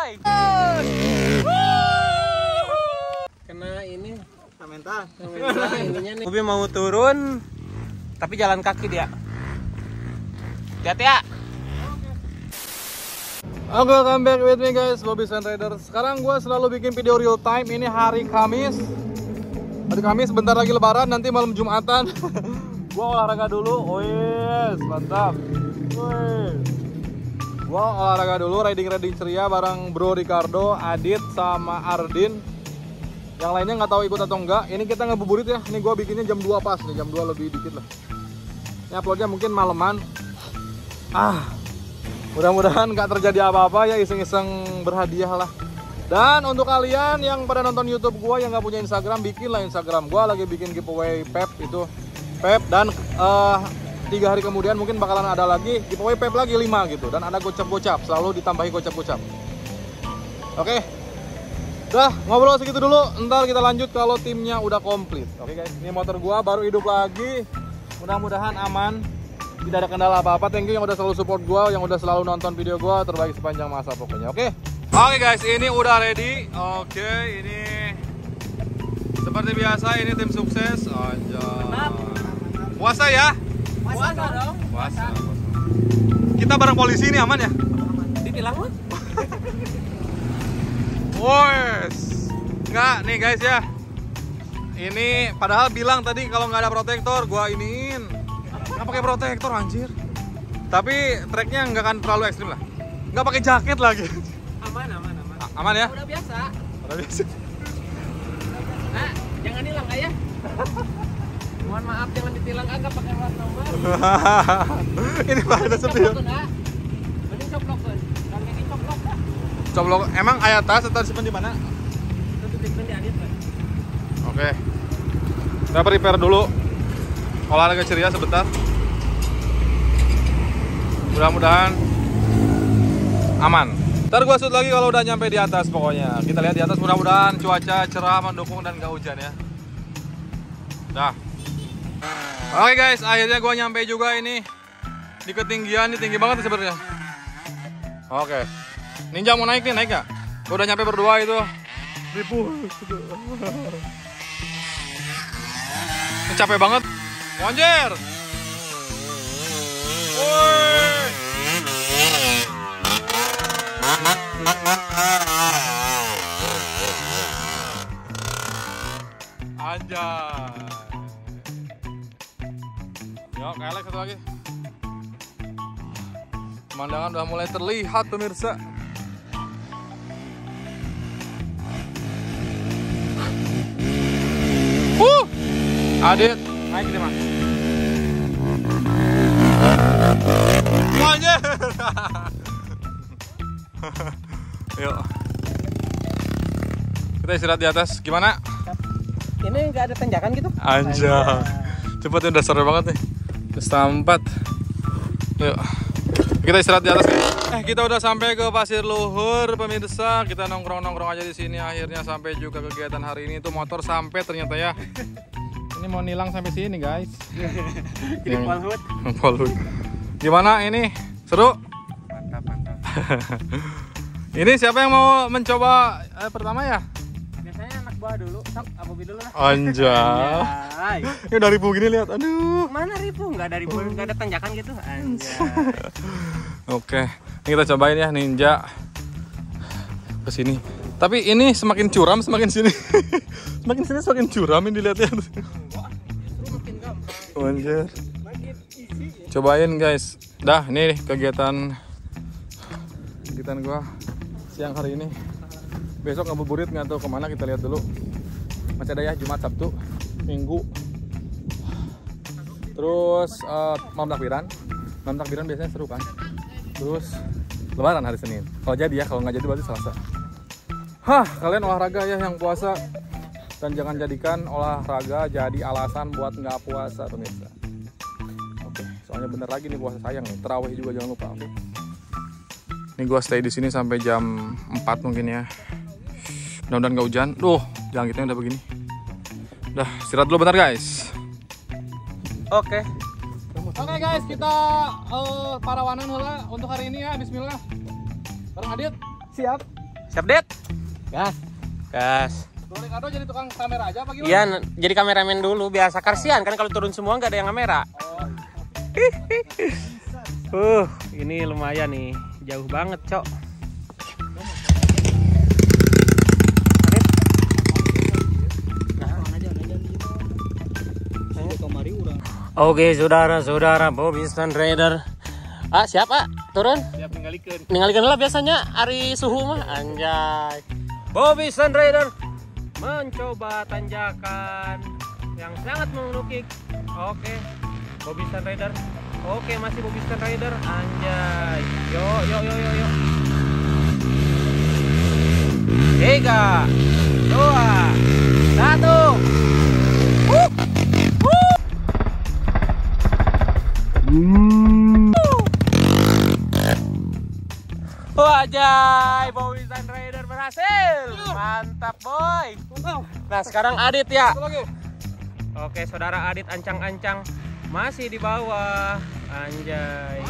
Hai. Kena ini mental. Nah, ininya nih. Ubi mau turun, tapi jalan kaki dia. Hati-hati ya. Oke, welcome back with me guys, Bobby Sand Rider. Sekarang gue selalu bikin video real time. Ini hari Kamis. Hari Kamis, bentar lagi Lebaran. Nanti malam Jumatan. gue olahraga dulu. Oh yes, mantap. Wih. Gue olahraga dulu, riding-riding ceria bareng Bro Ricardo, Adit, sama Ardin. Yang lainnya nggak tahu ikut atau enggak. Ini kita ngebuburit ya. Ini gue bikinnya jam 2 pas nih, jam 2 lebih dikit lah. Ini uploadnya mungkin maleman. Ah, Mudah-mudahan nggak terjadi apa-apa ya iseng-iseng berhadiah lah. Dan untuk kalian yang pada nonton YouTube gua yang nggak punya Instagram, bikinlah Instagram. Gua lagi bikin giveaway Pep itu Pep dan eh, tiga hari kemudian mungkin bakalan ada lagi giveaway Pep lagi 5 gitu dan ada gocap-gocap selalu ditambahi gocap-gocap. Oke. Udah ngobrol segitu dulu. Ntar kita lanjut kalau timnya udah komplit. Oke guys, ini motor gua baru hidup lagi. Mudah-mudahan aman tidak ada kendala apa-apa thank you yang udah selalu support gua yang udah selalu nonton video gua terbaik sepanjang masa pokoknya oke oke guys ini udah ready oke ini seperti biasa ini tim sukses aja puasa ya Puasa dong. puasa kita bareng polisi ini aman ya Ditilang lu? Wes nggak nih guys ya ini padahal bilang tadi kalau nggak ada protektor gua iniin nggak pakai protektor anjir tapi treknya nggak akan terlalu ekstrim lah nggak pakai jaket lagi Aman, aman, aman. A- aman ya Udah biasa. Udah biasa. Nah, jangan hilang ya. Mohon maaf jangan ditilang agak pakai plat nomor. ini pada sepi Coplok enggak? Mending coplok kan. Ini coplok dah. coblok emang ayat tas atau simpen di mana Itu titipin di Adit kan. oke kita prepare dulu olahraga ceria sebentar mudah-mudahan aman ntar gua shoot lagi kalau udah nyampe di atas pokoknya kita lihat di atas mudah-mudahan cuaca cerah mendukung dan gak hujan ya nah oke guys akhirnya gua nyampe juga ini. Di ketinggian ini tinggi banget sebenarnya. Oke. Ninja mau naik nih naik gak gua udah nyampe berdua itu. Ribu. Ini capek banget. Wanjer Woi! Anjay Yuk, kelek satu lagi Pemandangan udah mulai terlihat pemirsa Uh, Adit, naik ini mas. Anjir. Yuk. Kita istirahat di atas. Gimana? Ini nggak ada tanjakan gitu? Anjay. Cepet udah seru banget nih. Setengah empat. Yuk. Kita istirahat di atas nih. Eh, kita udah sampai ke Pasir Luhur, pemirsa. Kita nongkrong-nongkrong aja di sini. Akhirnya sampai juga kegiatan hari ini. Itu motor sampai ternyata ya. Ini mau nilang sampai sini, guys. Jadi Polhut. Polhut. Gimana ini? Seru? Mantap, mantap. Ini siapa yang mau mencoba eh, pertama ya? Buah dulu. Sok, Abobi dulu lah. Anjay. Ini dari ribu gini lihat. Aduh. Mana ribu? Nggak ada ribu, nggak ada tanjakan gitu. Anjay. Oke, ini kita cobain ya ninja ke sini. Tapi ini semakin curam semakin sini. semakin sini semakin curam ini dilihat-lihat. Anjir. Cobain guys. Dah, ini nih kegiatan kegiatan gua siang hari ini. Besok ngabuburit nggak tahu ke mana kita lihat dulu. Masih ada ya Jumat Sabtu Minggu. Terus eh, malam takbiran. Malam takbiran biasanya seru kan. Terus Lebaran hari Senin. Kalau jadi ya, kalau nggak jadi berarti Selasa. Hah, kalian olahraga ya yang puasa dan jangan jadikan olahraga jadi alasan buat nggak puasa pemirsa. Oke, soalnya bener lagi nih puasa sayang nih. Terawih juga jangan lupa. Oke. Ini gua stay di sini sampai jam 4 mungkin ya. Mudah-mudahan nggak hujan. Duh, langitnya udah begini. Udah, istirahat dulu bentar guys. Oke. Oke guys, kita eh, parawanan heula untuk hari ini ya. Bismillah. Bareng Adit. Siap. Siap, Det? Gas. Gas. Ricardo jadi tukang kamera aja apa gimana? Iya, jadi kameramen dulu biasa. Karsian kan kalau turun semua nggak ada yang kamera. Uh, ini lumayan nih. Jauh banget, Cok. Oke, saudara-saudara, Bobby Stand Raider. Ah, siapa? Turun? Siap ninggalikan. Ninggalikan lah biasanya hari suhu mah anjay. Bobby Sun Raider mencoba tanjakan yang sangat menukik. Oke. Bobby Sun Raider. Oke, masih Bobby Sun Raider. Anjay. Yo yo yo yo yo. Tiga, dua, satu. Wajay, Bowie Sun Raider berhasil. Mantap, boy. Nah, sekarang Adit ya. Oke, saudara Adit ancang-ancang masih di bawah. Anjay.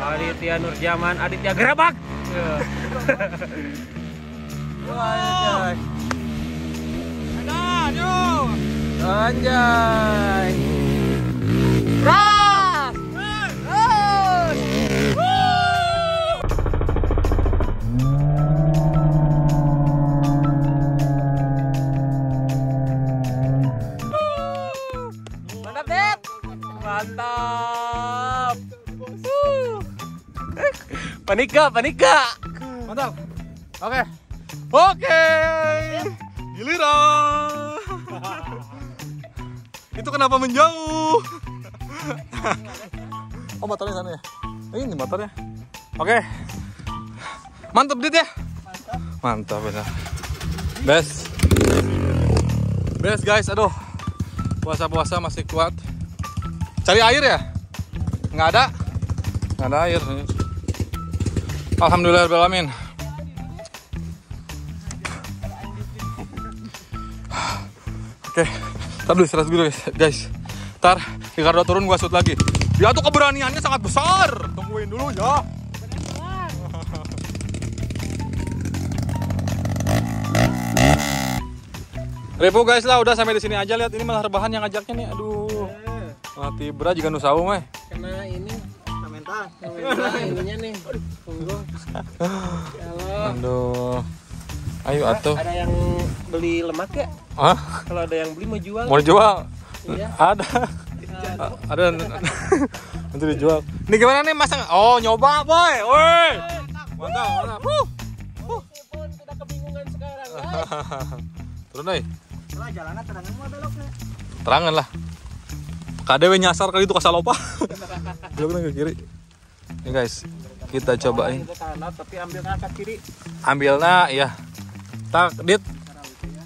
Aditya Nurjaman, Aditya Gerabak. Ya. Anjay. Anjay. Panik gak? Mantap. Oke. Oke. Giliran. Itu kenapa menjauh? oh motornya sana ya? Eh, Ini motornya. Oke. Mantap dit ya. Mantap benar. Best. Best guys, aduh. Puasa-puasa masih kuat. Cari air ya? Nggak ada? Nggak ada air. Alhamdulillah alamin. Oke, ntar dulu istirahat dulu guys. Ntar Ricardo turun gua shoot lagi. Dia tuh keberaniannya sangat besar. Tungguin dulu ya. Repo guys lah udah sampai di sini aja lihat ini malah rebahan yang ngajaknya nih. Aduh. Mati berat juga nusau mah. Kena ini nih. Halo. Aduh. Ayo atuh. Ada yang beli lemak ya? Hah? Kalau ada yang beli mau jual? Mau dijual? Iya. Ada. A- Ada nanti dijual. Ini gimana nih masang? Oh, nyoba, boy. Woi. Mantap, mantap. Meskipun kebingungan sekarang, Turun deh. Lah jalannya terangan mau beloknya. Terangan lah. KDW nyasar kali itu kasalopa. Belok ke kiri. Nih guys, kita cobain. Tapi ambil ke kiri. Ambilnya, iya. Tak, dit.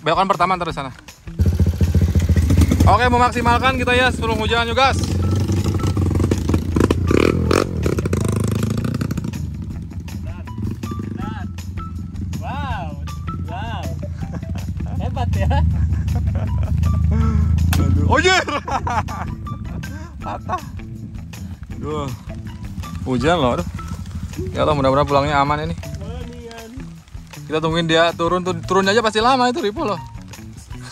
Belokan pertama di sana. Oke, memaksimalkan kita ya sebelum hujan yuk guys. Hujan loh. Aduh. Ya Allah, mudah-mudahan pulangnya aman ini. Kita tungguin dia turun tuh turun aja pasti lama itu Ripo loh.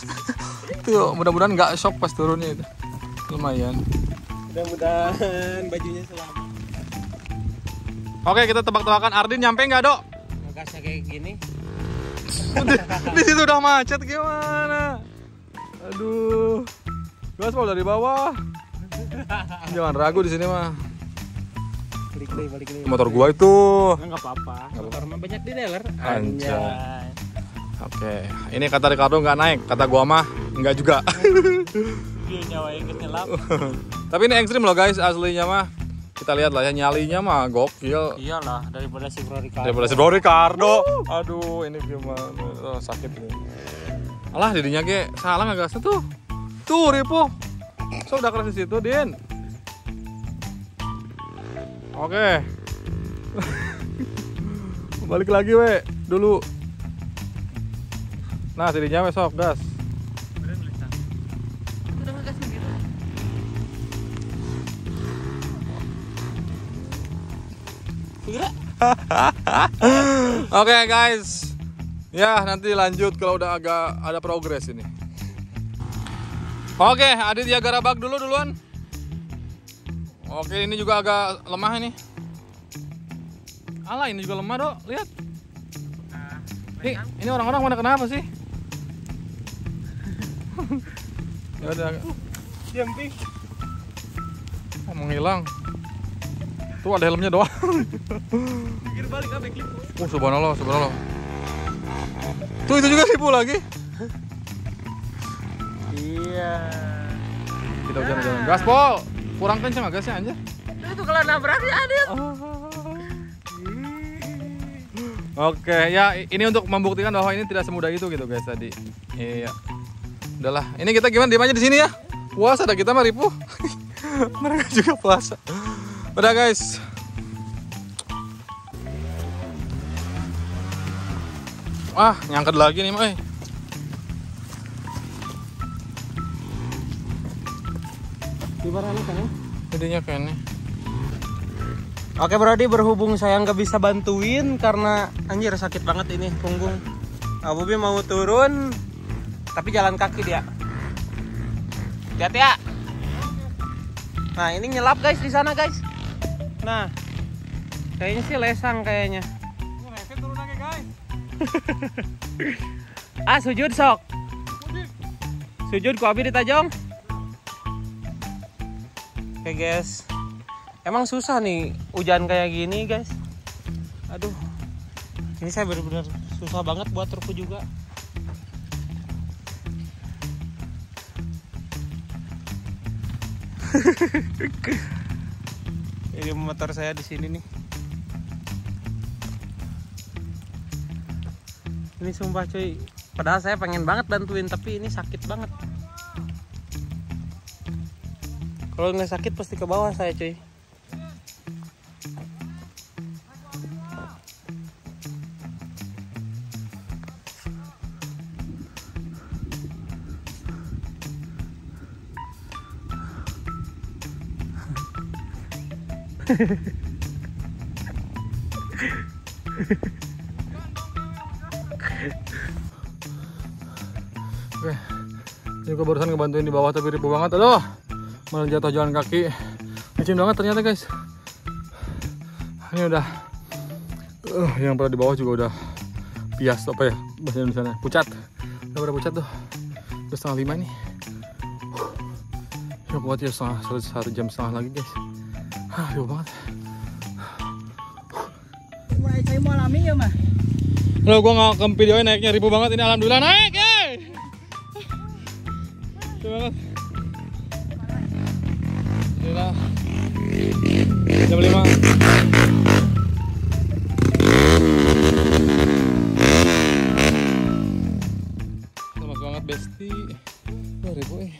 itu mudah-mudahan nggak shock pas turunnya itu. Lumayan. Mudah-mudahan bajunya selamat. Oke, kita tebak-tebakan Ardin nyampe nggak, Dok? Ngegasnya kayak gini. di, di situ udah macet gimana? Aduh. Gaspol dari bawah. Jangan ragu di sini mah. Balik deh, balik deh. Motor gua itu. Enggak apa-apa. Motor mah banyak di dealer. Anjay. Oke, ini kata Ricardo nggak naik, kata gua mah nggak juga. Dia nyawa ikut. Tapi ini ekstrim loh guys, aslinya mah. Kita lihat lah ya nyalinya mah gokil. Iyalah daripada si Bro Ricardo. Daripada si Bro Ricardo. Aduh, ini gimana? Oh, sakit ini. Alah, didinya ke salah nggak tuh. Tuh, Ripo. So udah keras di situ, Din. Oke. Balik lagi, we. Dulu. Nah, didinya we sok gas. Udah ngegas sendiri. Kira Oke guys, Ya, nanti lanjut kalau udah agak ada progres ini. Oke, Adit ya garabak dulu duluan. Oke, ini juga agak lemah ini. Alah, ini juga lemah, Dok. Lihat. Nih, ini orang-orang pada kenapa sih? ya udah Diam, Pi. oh, menghilang. Tuh ada helmnya doang. Pikir balik apa klip. Oh, subhanallah, subhanallah. Tuh itu juga ribu lagi. Iya. Kita jalan-jalan. Gaspol. Kurang kenceng agak sih anjir. Itu kalau nabraknya Adit. Oke, ya ini untuk membuktikan bahwa ini tidak semudah itu gitu guys tadi. Iya. Udahlah, ini kita gimana aja di sini ya. Puasa dah kita mah. Mereka juga puasa. Udah guys. Wah, nyangkut lagi nih, Moy. Di mana kan ya? Jadinya kayaknya. Oke Brody berhubung saya nggak bisa bantuin karena anjir sakit banget ini punggung. Nah, Bobi mau turun tapi jalan kaki dia. Lihat ya. Nah ini nyelap guys di sana guys. Nah kayaknya sih lesang kayaknya. Ah sujud sok. Sujud ku abi ditajong. Oke guys. Emang susah nih hujan kayak gini guys. Aduh. Ini saya benar-benar susah banget buat trukku juga. Ini motor saya di sini nih. Ini sumpah cuy. Padahal saya pengen banget bantuin tapi ini sakit banget. Kalau nggak sakit pasti ke bawah saya cuy. Oke. Juga barusan ngebantuin di bawah tapi ribu banget. Aduh. Malah jatuh jalan kaki. Licin banget ternyata guys. Ini udah uh, yang pada di bawah juga udah pias apa ya bahasa Indonesia pucat udah pada pucat tuh udah setengah lima ini ya kuat ya setengah satu, satu jam setengah lagi guys ah ribu banget Mulai saya mau alami ya mah. Halo, gua nggak videonya naiknya ribu banget ini alhamdulillah naik, Jam lima. Lemas banget besti. Eh.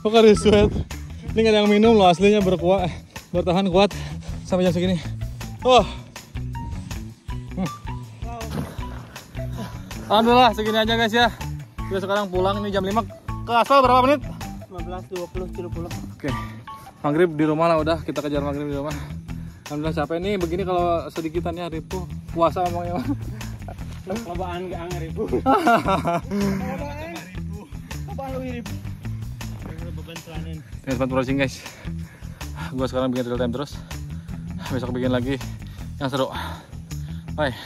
Kok ada sweat? Ini nggak ada yang minum loh aslinya berkuat, bertahan kuat sampai jam segini. Oh. Alhamdulillah segini aja guys ya. Kita sekarang pulang ini jam 5 ke asal berapa menit? 15, 20, 70. Oke. Maghrib di rumah lah udah kita kejar maghrib di rumah. Alhamdulillah capek nih begini kalau sedikitan ya ribu puasa ngomongnya. Lobaan gak anger ibu. Apa lu ibu? Beban selanin. Thanks for watching guys. Gua sekarang bikin real time terus. Besok bikin lagi yang seru. Bye.